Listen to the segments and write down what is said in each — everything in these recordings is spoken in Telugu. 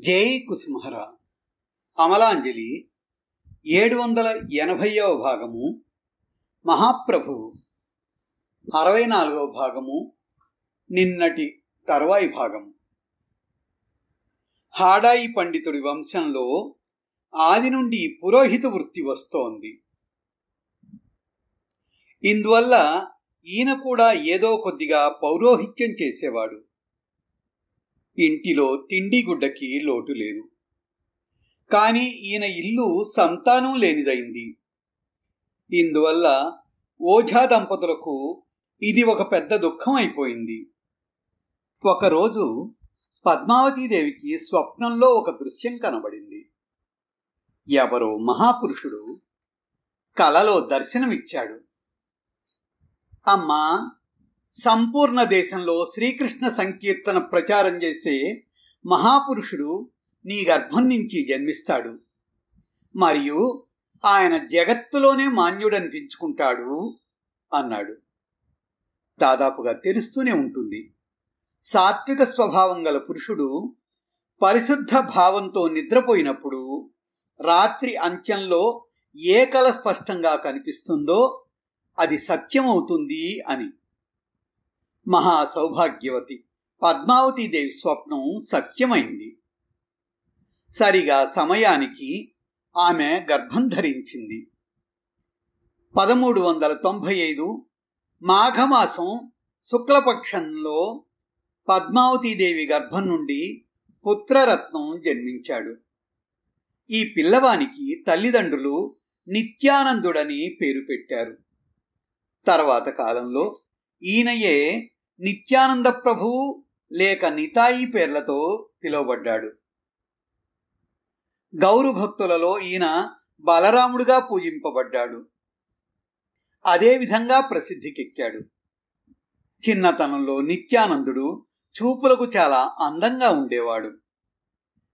జై కుసుమహర. అమలాంజలి ఏడు వందల ఎనభైవ భాగము. మహాప్రభు అరవై నాలుగవ భాగము. నిన్నటి తర్వాయి భాగము హాడాయి పండితుడి వంశంలో ఆది నుండి పురోహిత వృత్తి వస్తోంది. ఇందువల్ల ఈయన కూడా ఏదో కొద్దిగా పౌరోహిత్యం చేసేవాడు. ఇంటిలో తిండి గుడ్డకి లోటు లేదు. కానీ ఈయన ఇల్లు సంతానం లేనిదైంది ఇందువల్ల ఓఝా దంపతులకు ఇది ఒక పెద్ద దుఃఖం అయిపోయింది. ఒకరోజు పద్మావతీదేవికి స్వప్నంలో ఒక దృశ్యం కనబడింది. ఎవరో మహాపురుషుడు కలలో దర్శనమిచ్చాడు. అమ్మా సంపూర్ణ దేశంలో శ్రీకృష్ణ సంకీర్తన ప్రచారం చేసే మహాపురుషుడు నీ గర్భం నుంచి జన్మిస్తాడు. మరియు ఆయన జగత్తులోనే మాన్యుడనిపించుకుంటాడు అన్నాడు. దాదాపుగా తెలుస్తూనే ఉంటుంది. సాత్విక స్వభావం గల పురుషుడు పరిశుద్ధ భావంతో నిద్రపోయినప్పుడు రాత్రి అంత్యంలో ఏ కల స్పష్టంగా కనిపిస్తుందో అది సత్యమవుతుంది అని. మహా సౌభాగ్యవతి పద్మావతీదేవి స్వప్నం సత్యమైంది సరిగా సమయానికి ఆమె గర్భం ధరించింది. పదమూడు వందల తొంభై ఐదు మాఘమాసం శుక్లపక్షంలో పద్మావతీదేవి గర్భం నుండి పుత్రరత్నం జన్మించాడు. ఈ పిల్లవానికి తల్లిదండ్రులు నిత్యానందుడని పేరు పెట్టారు. తర్వాత కాలంలో ఈయనయే నిత్యానంద ప్రభువు లేక నితాయి పేర్లతో పిలువబడ్డాడు. గౌరు భక్తులలో ఈయన బలరాముడుగా పూజింపబడ్డాడు. అదేవిధంగా ప్రసిద్ధికెక్కాడు. చిన్నతనంలో నిత్యానందుడు చూపులకు చాలా అందంగా ఉండేవాడు.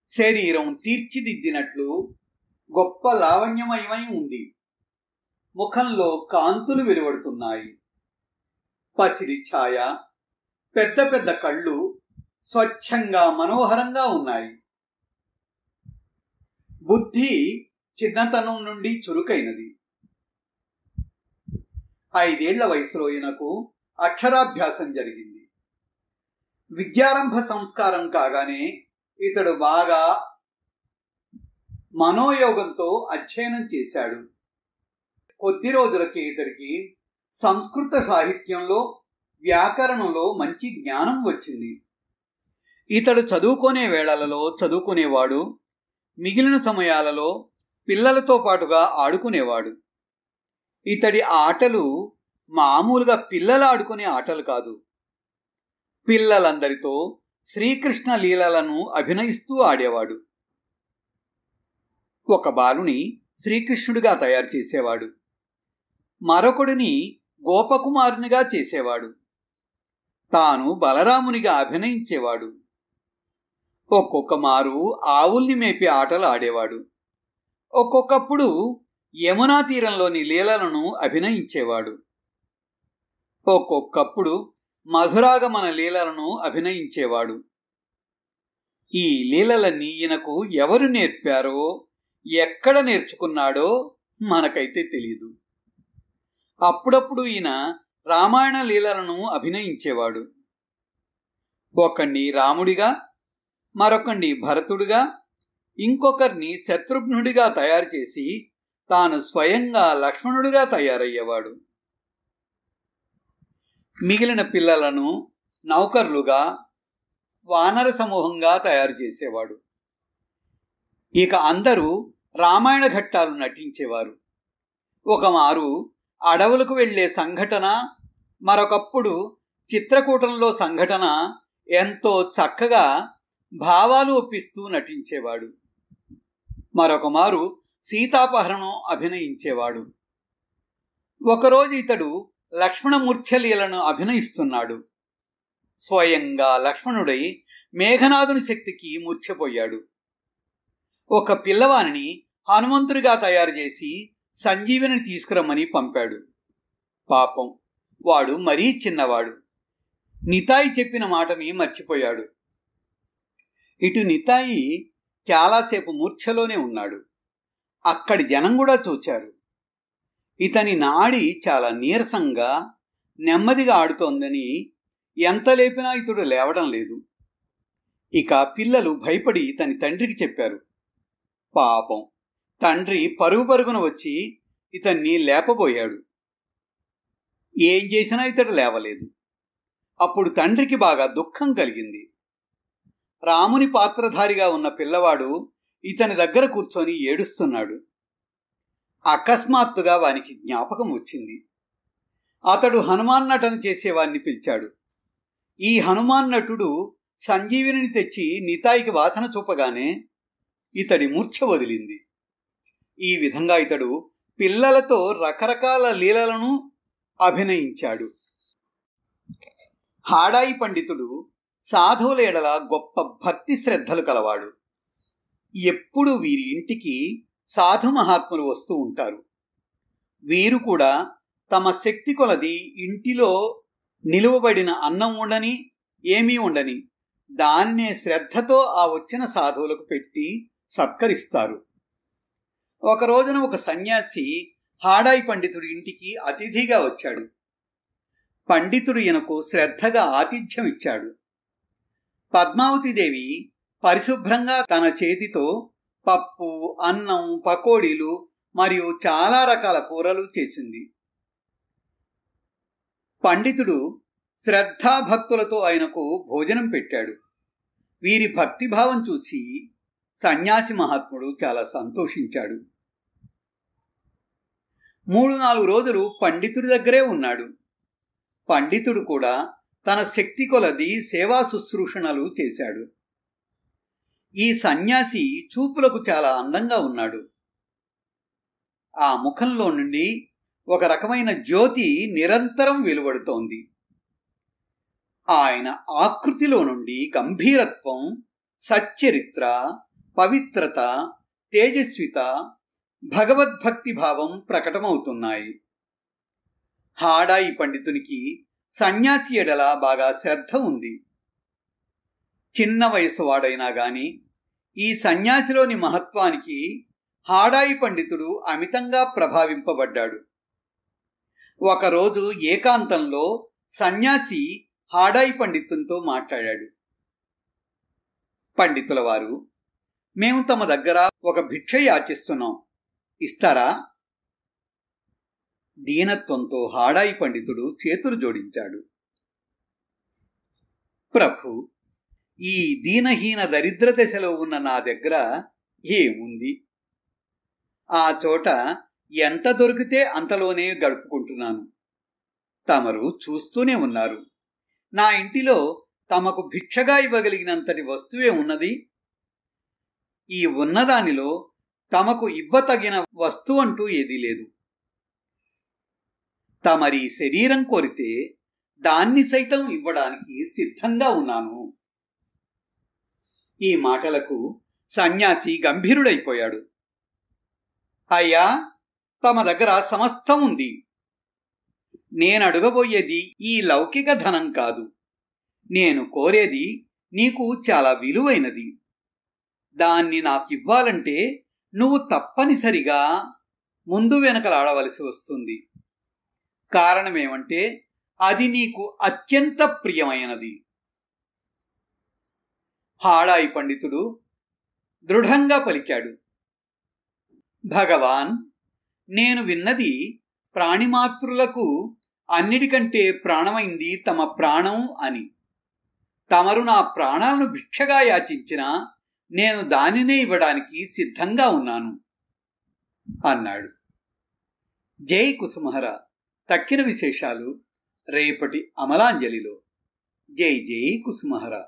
శరీరం తీర్చిదిద్దినట్లు గొప్ప లావణ్యమయమై ఉంది. ముఖంలో కాంతులు వెలువడుతున్నాయి. పసిడి ఛాయ పెద్ద పెద్ద కళ్ళు స్వచ్ఛంగా మనోహరంగా ఉన్నాయి. బుద్ధి చిన్నతనం నుండి చురుకైనది. ఐదేళ్ళ వయసులో ఈయనకు అక్షరాభ్యాసం జరిగింది. విద్యారంభ సంస్కారం కాగానే ఇతడు బాగా మనోయోగంతో అధ్యయనం చేశాడు. కొద్ది రోజులకి ఇతడికి సంస్కృత సాహిత్యంలో వ్యాకరణంలో మంచి జ్ఞానం వచ్చింది. ఇతడు చదువుకునే వేళలలో చదువుకునేవాడు మిగిలిన సమయాలలో పిల్లలతో పాటుగా ఆడుకునేవాడు. ఇతడి ఆటలు మామూలుగా పిల్లలు ఆడుకునే ఆటలు కాదు. పిల్లలందరితో శ్రీకృష్ణ లీలలను అభినయిస్తూ ఆడేవాడు. ఒక బాలుని శ్రీకృష్ణుడిగా తయారు చేసేవాడు. మరొకడిని గోపకుమారునిగా చేసేవాడు. తాను బలరామునిగా అభినయించేవాడు. ఒక్కొక్క మారు ఆవుల్ని మేపి ఆటలు ఆడేవాడు ఒక్కొక్కప్పుడు యమునా తీరంలోని లీలలను అభినయించేవాడు. ఒక్కొక్కప్పుడు మధురాగమన లీలలను అభినయించేవాడు. ఈ లీలలన్నీ ఈయనకు ఎవరు నేర్పారో ఎక్కడ నేర్చుకున్నాడో మనకైతే తెలియదు అప్పుడప్పుడు ఈయన రామాయణ లీలలను అభినయించేవాడు. ఒకణ్ణి రాముడిగా మరొకణ్ణి భరతుడిగా ఇంకొకరిని శత్రుఘ్నుడిగా తయారు చేసి తాను స్వయంగా లక్ష్మణుడిగా తయారయ్యేవాడు. మిగిలిన పిల్లలను నౌకర్లుగా వానర సమూహంగా తయారు చేసేవాడు. ఇక అందరూ రామాయణ ఘట్టాలు నటించేవారు. ఒక మారు అడవులకు వెళ్ళే సంఘటన మరొకప్పుడు చిత్రకూటంలో సంఘటన ఎంతో చక్కగా భావాలు ఒప్పిస్తూ నటించేవాడు. మరొకమారు సీతాపహరణం అభినయించేవాడు. ఒకరోజు ఇతడు లక్ష్మణమూర్ఛలీలను అభినయిస్తున్నాడు. స్వయంగా లక్ష్మణుడై మేఘనాథుని శక్తికి మూర్ఛపోయాడు. ఒక పిల్లవానిని హనుమంతుడిగా తయారు చేసి సంజీవిని తీసుకురమ్మని పంపాడు. పాపం వాడు మరీ చిన్నవాడు. నితాయి చెప్పిన మాటని మర్చిపోయాడు. ఇటు నితాయి చాలాసేపు మూర్ఛలోనే ఉన్నాడు. అక్కడి జనం కూడా చూచారు. ఇతని నాడి చాలా నీరసంగా నెమ్మదిగా ఆడుతోందని ఎంత లేపినా ఇతడు లేవడం లేదు. ఇక పిల్లలు భయపడి తన తండ్రికి చెప్పారు. పాపం తండ్రి పరుగు పరుగున వచ్చి ఇతన్ని లేపబోయాడు. ఏం చేసినా ఇతడు లేవలేదు. అప్పుడు తండ్రికి బాగా దుఃఖం కలిగింది. రాముని పాత్రధారిగా ఉన్న పిల్లవాడు ఇతని దగ్గర కూర్చొని ఏడుస్తున్నాడు. అకస్మాత్తుగా వానికి జ్ఞాపకం వచ్చింది. అతడు హనుమాన్ నటన చేసేవాణ్ణి పిలిచాడు. ఈ హనుమాన్ నటుడు సంజీవిని తెచ్చి నితాయికి వాసన చూపగానే ఇతడి మూర్ఛ వదిలింది. ఈ విధంగా ఇతడు పిల్లలతో రకరకాల లీలలను అభినయించాడు. హాడాయి పండితుడు సాధువుల ఎడల గొప్ప భక్తి శ్రద్ధలు కలవాడు. ఎప్పుడు వీరి ఇంటికి సాధు మహాత్ములు వస్తూ ఉంటారు. వీరు కూడా తమ శక్తి కొలది ఇంటిలో నిలువబడిన అన్నం ఉండని ఏమీ ఉండని దాన్నే శ్రద్ధతో ఆ వచ్చిన సాధువులకు పెట్టి సత్కరిస్తారు. ఒక రోజున ఒక సన్యాసి హాడాయి పండితుడి ఇంటికి అతిథిగా వచ్చాడు. పండితుడు ఈయనకు శ్రద్ధగా ఆతిథ్యం ఇచ్చాడు. పద్మావతిదేవి పరిశుభ్రంగా తన చేతితో పప్పు అన్నం పకోడీలు మరియు చాలా రకాల కూరలు చేసింది. పండితుడు శ్రద్ధాభక్తులతో ఆయనకు భోజనం పెట్టాడు. వీరి భక్తిభావం చూసి సన్యాసి మహాత్ముడు చాలా సంతోషించాడు. మూడు నాలుగు రోజులు పండితుడి దగ్గరే ఉన్నాడు. పండితుడు కూడా తన శక్తి కొలది సేవా శుశ్రూషణలు చేశాడు. ఈ సన్యాసి చూపులకు చాలా అందంగా ఉన్నాడు. ఆ ముఖంలో నుండి ఒక రకమైన జ్యోతి నిరంతరం వెలువడుతోంది. ఆయన ఆకృతిలో నుండి గంభీరత్వం సచ్చరిత్ర పవిత్రత తేజస్విత భగవద్భక్తి భావం ప్రకటమవుతున్నాయి. హాడాయి పండితునికి సన్యాసి ఎడల బాగా శ్రద్ధ ఉంది. చిన్న వయసు వాడైనా గాని ఈ సన్యాసిలోని మహత్వానికి హాడాయి పండితుడు అమితంగా ప్రభావింపబడ్డాడు. ఒకరోజు ఏకాంతంలో సన్యాసి హాడాయి పండితునితో మాట్లాడాడు. పండితుల వారు మేము తమ దగ్గర ఒక భిక్ష యాచిస్తున్నాం. ఇస్తారా? దీనత్వంతో హాడాయి పండితుడు చేతులు జోడించాడు. ప్రభు ఈ దీనహీన దరిద్ర దశలో ఉన్న నా దగ్గర ఏముంది? ఆ చోట ఎంత దొరికితే అంతలోనే గడుపుకుంటున్నాను. తమరు చూస్తూనే ఉన్నారు. నా ఇంటిలో తమకు భిక్షగా ఇవ్వగలిగినంతటి వస్తువే ఉన్నది? ఈ ఉన్నదానిలో తమకు ఇవ్వతగిన వస్తువు అంటూ ఏదీ లేదు. తమరి శరీరం కోరితే దాన్ని సైతం ఇవ్వడానికి సిద్ధంగా ఉన్నాను. ఈ మాటలకు సన్యాసి గంభీరుడైపోయాడు. అయ్యా తమ దగ్గర సమస్తం ఉంది. నేను ఈ లౌకిక ధనం కాదు. నేను కోరేది నీకు చాలా విలువైనది. దాన్ని నాకు ఇవ్వాలంటే నువ్వు తప్పనిసరిగా ముందు వెనకలాడవలసి వస్తుంది. కారణమేమంటే అది నీకు అత్యంత ప్రియమైనది. హాడాయి పండితుడు దృఢంగా పలికాడు. భగవాన్ నేను విన్నది ప్రాణిమాతృలకు అన్నిటికంటే ప్రాణమైంది తమ ప్రాణం అని. తమరు నా ప్రాణాలను భిక్షగా యాచించినా నేను దానినే ఇవ్వడానికి సిద్ధంగా ఉన్నాను అన్నాడు. జై కుసుమహర. తక్కిన విశేషాలు రేపటి అమలాంజలిలో. జై జై కుసుమహర.